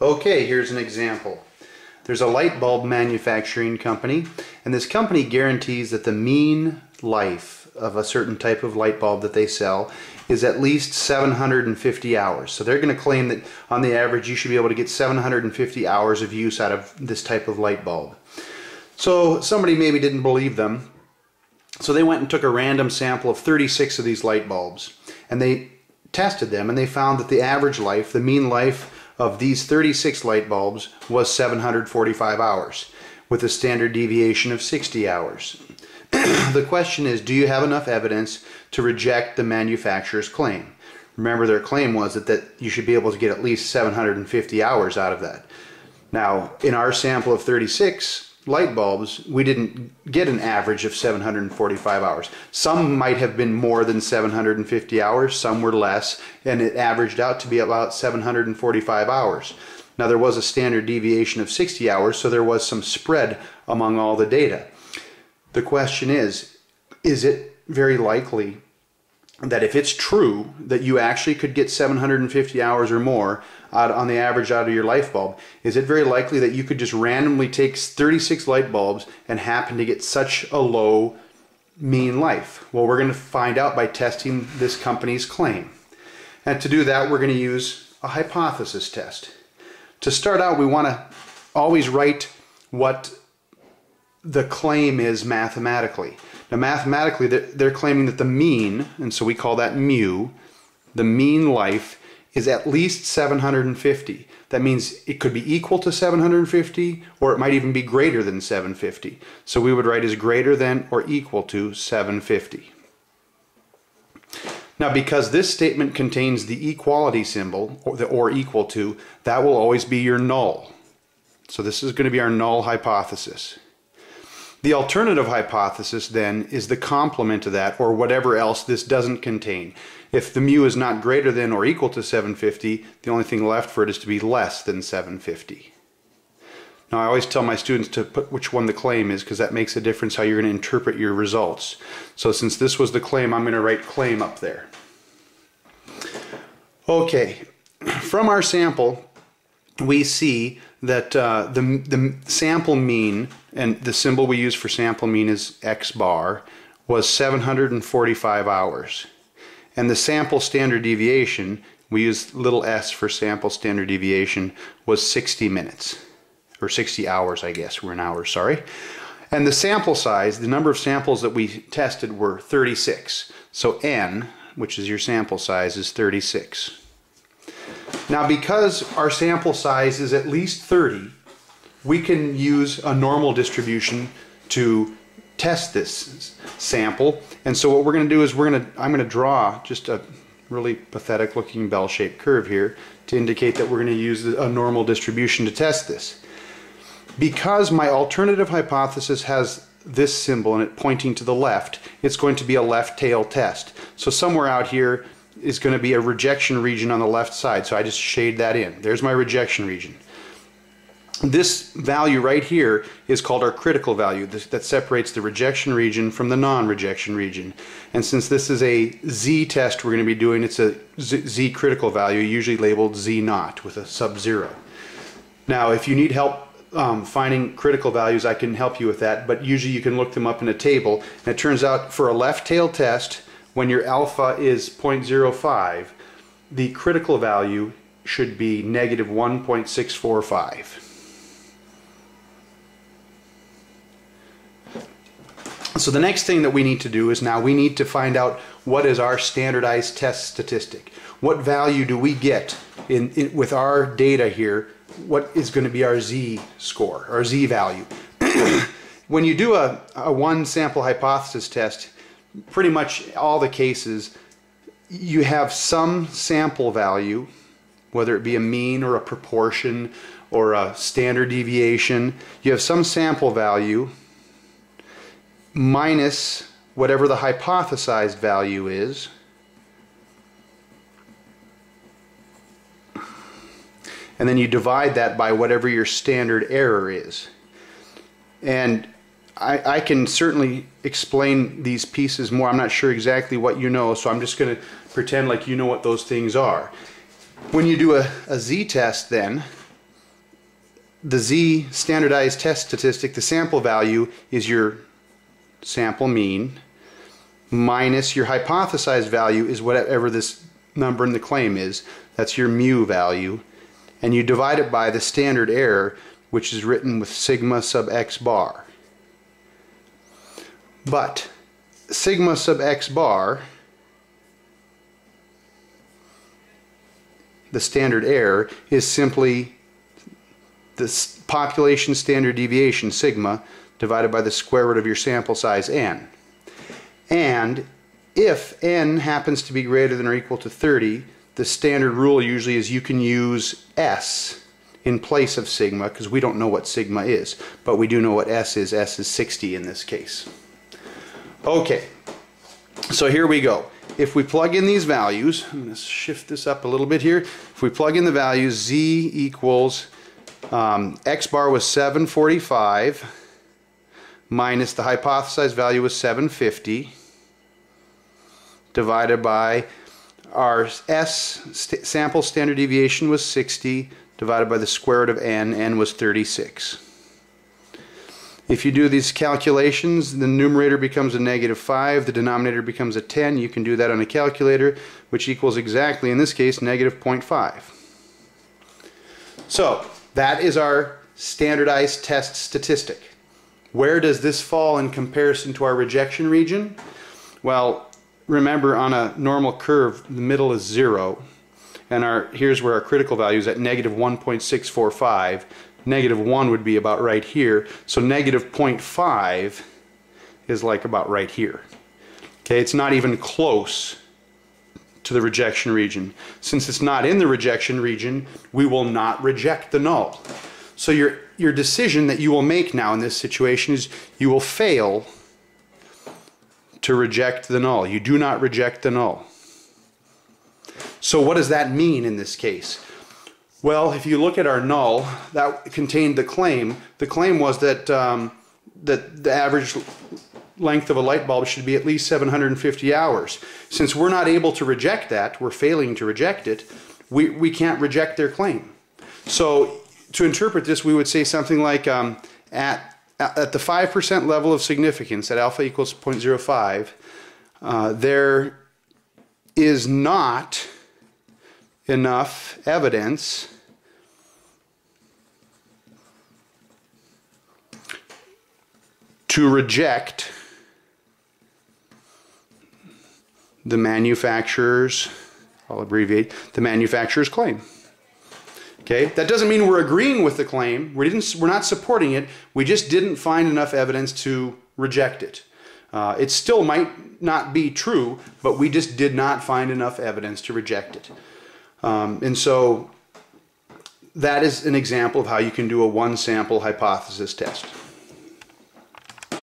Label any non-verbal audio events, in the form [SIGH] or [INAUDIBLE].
Okay, here's an example. There's a light bulb manufacturing company, and this company guarantees that the mean life of a certain type of light bulb that they sell is at least 750 hours. So they're going to claim that on the average you should be able to get 750 hours of use out of this type of light bulb. So somebody maybe didn't believe them. So they went and took a random sample of 36 of these light bulbs and they tested them and they found that the average life, the mean life of these 36 light bulbs was 745 hours with a standard deviation of 60 hours. [CLEARS THROAT] the question is, do you have enough evidence to reject the manufacturer's claim? Remember their claim was that, that you should be able to get at least 750 hours out of that. Now, in our sample of 36, light bulbs, we didn't get an average of 745 hours. Some might have been more than 750 hours, some were less, and it averaged out to be about 745 hours. Now there was a standard deviation of 60 hours, so there was some spread among all the data. The question is, is it very likely that if it's true that you actually could get 750 hours or more out on the average out of your light bulb, is it very likely that you could just randomly take 36 light bulbs and happen to get such a low mean life? Well, we're going to find out by testing this company's claim. And to do that, we're going to use a hypothesis test. To start out, we want to always write what the claim is mathematically. Now mathematically, they're claiming that the mean, and so we call that mu, the mean life is at least 750. That means it could be equal to 750 or it might even be greater than 750. So we would write as greater than or equal to 750. Now because this statement contains the equality symbol or the or equal to, that will always be your null. So this is going to be our null hypothesis. The alternative hypothesis then is the complement to that or whatever else this doesn't contain. If the mu is not greater than or equal to 750, the only thing left for it is to be less than 750. Now I always tell my students to put which one the claim is because that makes a difference how you're going to interpret your results. So since this was the claim, I'm going to write claim up there. Okay, [CLEARS THROAT] from our sample, we see that uh, the, the sample mean, and the symbol we use for sample mean is x bar, was 745 hours. And the sample standard deviation, we use little s for sample standard deviation, was 60 minutes. Or 60 hours, I guess. We're in hours, sorry. And the sample size, the number of samples that we tested were 36. So n, which is your sample size, is 36. Now because our sample size is at least 30, we can use a normal distribution to test this sample. And so what we're going to do is we're going to I'm going to draw just a really pathetic looking bell-shaped curve here to indicate that we're going to use a normal distribution to test this. Because my alternative hypothesis has this symbol and it pointing to the left, it's going to be a left tail test. So somewhere out here is going to be a rejection region on the left side. So I just shade that in. There's my rejection region. This value right here is called our critical value this, that separates the rejection region from the non-rejection region. And since this is a Z test we're going to be doing, it's a Z, critical value, usually labeled Z naught with a sub-zero. Now if you need help um, finding critical values, I can help you with that, but usually you can look them up in a table. And it turns out for a left tail test, when your alpha is 0.05, the critical value should be negative 1.645. So the next thing that we need to do is now we need to find out what is our standardized test statistic. What value do we get in, in with our data here? What is going to be our z score, our z value? [CLEARS THROAT] when you do a, a one sample hypothesis test, pretty much all the cases, you have some sample value, whether it be a mean or a proportion or a standard deviation. You have some sample value minus whatever the hypothesized value is. And then you divide that by whatever your standard error is. And I, I, can certainly explain these pieces more. I'm not sure exactly what you know, so I'm just going to pretend like you know what those things are. When you do a, a z-test then, the z standardized test statistic, the sample value is your sample mean minus your hypothesized value is whatever this number in the claim is. That's your mu value. And you divide it by the standard error, which is written with sigma sub x bar. But sigma sub x bar, the standard error, is simply the population standard deviation, sigma, divided by the square root of your sample size, n. And if n happens to be greater than or equal to 30, the standard rule usually is you can use s in place of sigma because we don't know what sigma is, but we do know what s is. s is 60 in this case. Okay, so here we go. If we plug in these values, I'm going to shift this up a little bit here. If we plug in the values, z equals um, x bar was 745 minus the hypothesized value was 750 divided by our S st sample standard deviation was 60 divided by the square root of n, n was 36. If you do these calculations, the numerator becomes a negative 5, the denominator becomes a 10. You can do that on a calculator, which equals exactly, in this case, negative 0.5. So, that is our standardized test statistic. Where does this fall in comparison to our rejection region? Well, remember on a normal curve, the middle is 0. And our here's where our critical value is at negative 1.645 negative 1 would be about right here. So negative 0.5 is like about right here. Okay, it's not even close to the rejection region. Since it's not in the rejection region, we will not reject the null. So your, your decision that you will make now in this situation is you will fail to reject the null. You do not reject the null. So what does that mean in this case? Well, if you look at our null, that contained the claim. The claim was that um, that the average length of a light bulb should be at least 750 hours. Since we're not able to reject that, we're failing to reject it, we, we can't reject their claim. So to interpret this, we would say something like um, at, at the 5% level of significance, at alpha equals 0.05, uh, there is not enough evidence to reject the manufacturer's, I'll abbreviate, the manufacturer's claim. Okay, that doesn't mean we're agreeing with the claim. We didn't, we're not supporting it. We just didn't find enough evidence to reject it. Uh, it still might not be true, but we just did not find enough evidence to reject it. Um, and so that is an example of how you can do a one sample hypothesis test.